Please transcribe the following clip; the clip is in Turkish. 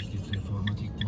Herkese formatik